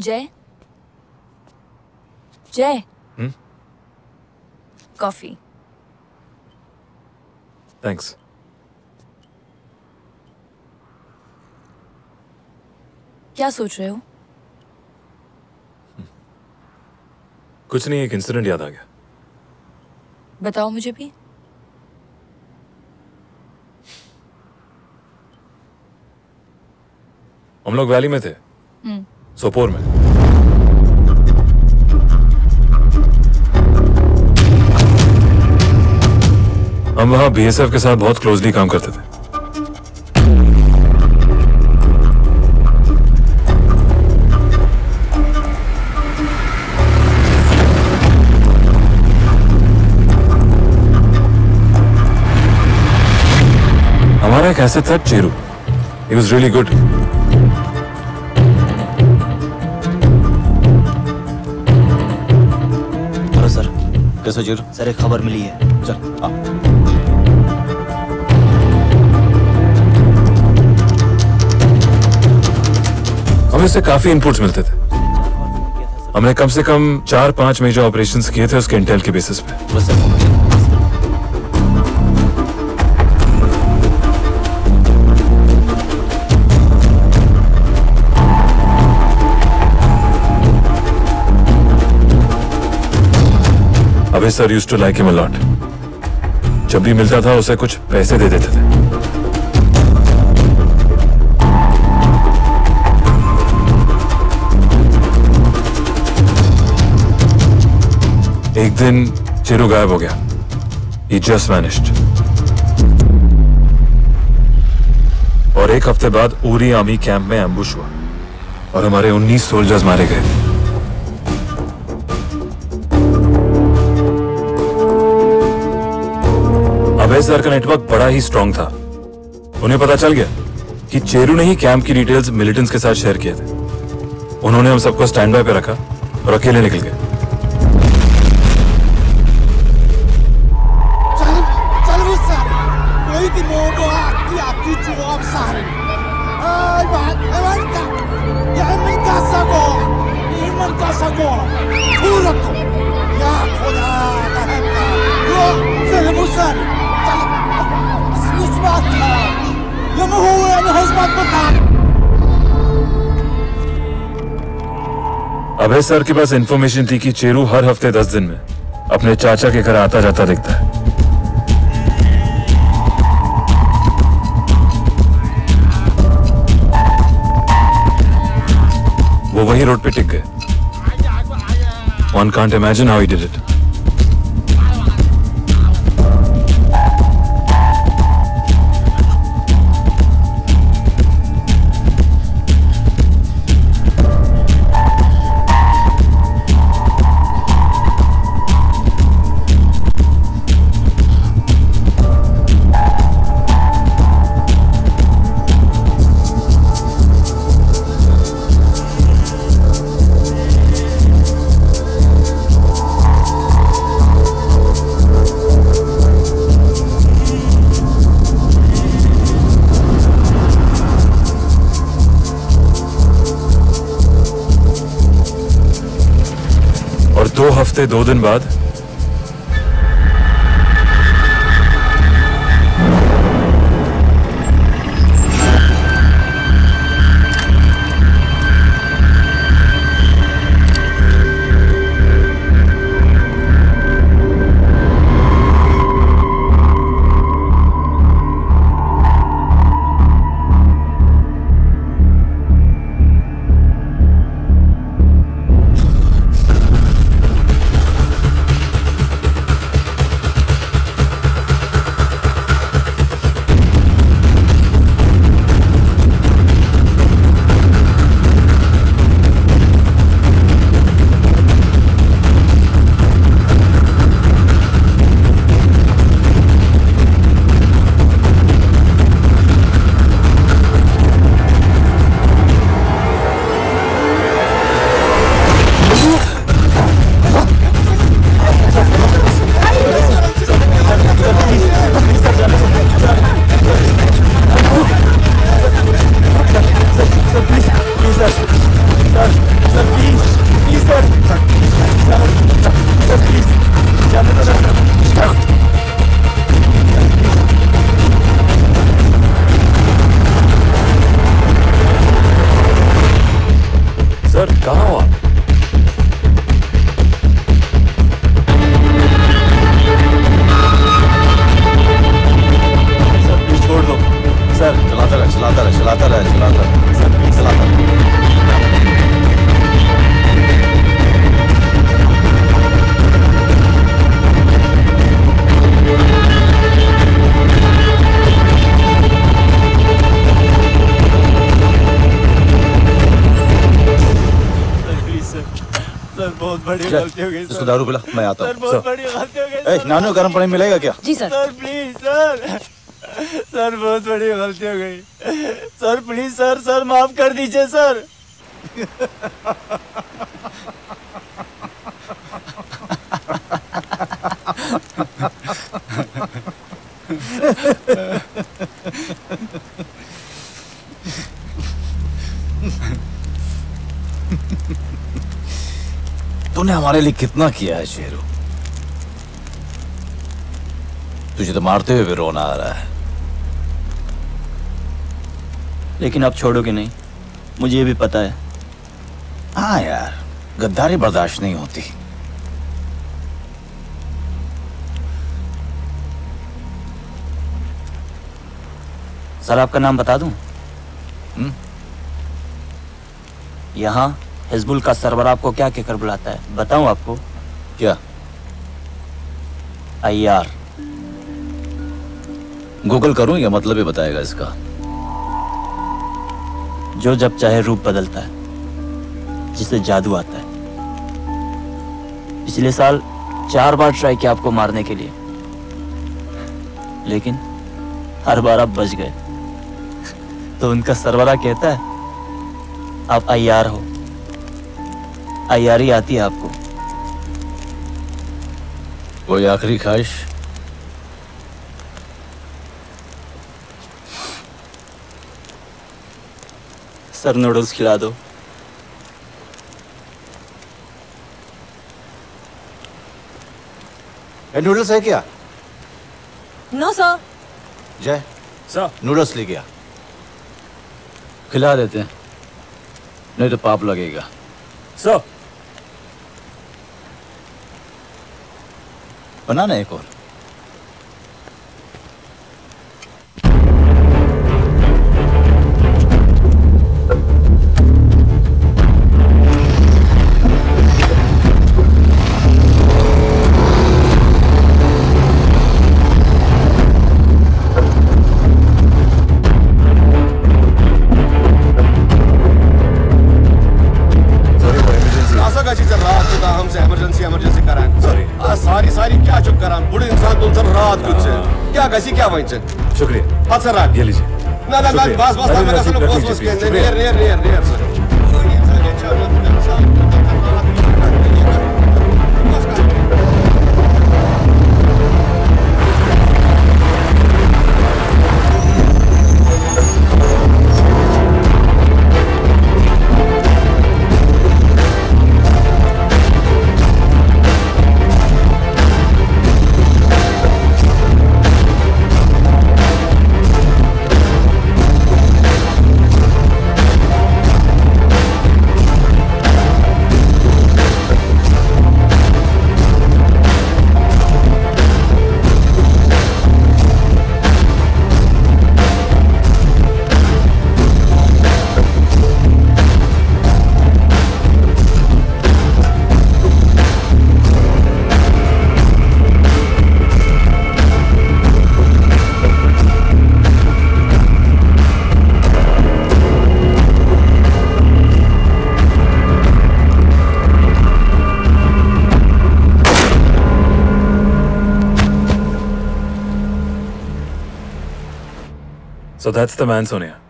जय। जय। हम्म? Coffee. Thanks क्या सोच रहे हो? कुछ नहीं एक इंसिडेंट याद आ गया। बताओ मुझे भी। हम लोग वैली में थे। हम्म। सोपोर में हम वहाँ बीएसएफ के साथ बहुत क्लोजली काम करते थे। हमारा एक एसेट था Cheru he was really good कैसे ज़ीरो सर एक खबर मिली है। चल आ। हमें इससे काफ़ी इनपुट्स मिलते थे। हमने कम से कम चार पाँच मेजर ऑपरेशंस किए थे उसके इंटेल के बेसिस पे। बस sir use to like him जब भी मिलता था, उसे कुछ पैसे दे देते थे। एक दिन चिरू गायब हो गया। ही जस्ट मैनिस्ड और एक हफ़्ते बाद उरी आर्मी कैंप में एम्बुश हुआ। और हमारे 19 सोल्जर्स मारे गए। अभय का नेटवर्क बड़ा ही स्ट्रांग था। उन्हें पता चल गया कि चेरू ने ही कैंप की डिटेल्स मिलिटेंट्स के साथ शेयर किए थे। उन्होंने हम सबको स्टैंड बाय पे रखा और अकेले निकल गए। अभय सर के पास इंफॉर्मेशन थी कि चेरू हर हफ़्ते दस दिन में अपने चाचा के घर आता जाता दिखता है। वो वही रोड पे टिक गए। One can't imagine how he did it. हफ़्ते दो दिन बाद रहे चलाता रहे चलाता रहे चलाता रहे चलाता रहे प्लीज़ सर सर बहुत बड़ी गलती हो गई इसको सर दारू पिला मैं आता सर हूँ बहुत बड़ी गलती हो गई ए, नानू गर्म पानी मिलेगा क्या? जी sir sir please sir sir, बहुत बड़ी गलती हो गई। सर प्लीज़ सर सर, माफ़ कर दीजिए, सर। तूने हमारे लिए कितना किया है, शेरू? तुझे तो मारते हुए भी रोना आ रहा है। लेकिन आप छोड़ोगे नहीं। मुझे ये भी पता है। हाँ यार गद्दारी बर्दाश्त नहीं होती। सर आपका नाम बता दूँ? हम्म? यहाँ हिजबुल का सरवर आपको क्या कहकर बुलाता है? बताऊँ आपको? क्या? अय्यार। गूगल करूँ या मतलब ही बताएगा इसका? जो जब चाहे रूप बदलता है जिसे जादू आता है। पिछले साल चार बार ट्राई किया आपको मारने के लिए, लेकिन हर बार आप बच गए। तो उनका सरवरा कहता है, आप अयार हो। अय्यारी आती है आपको। कोई आखिरी ख्वाहिश सर नूडल्स खिला दो। नूडल्स है क्या? नो सर जय। सर नूडल्स ले गया। खिला देते हैं। नहीं तो पाप लगेगा। सर बनाना एक और। क्या से शुक्रिया अच्छा रात ये लीजिए ना ना बस बस बस बस बस बस बस बस बस बस बस बस के So that's the man, Sonia.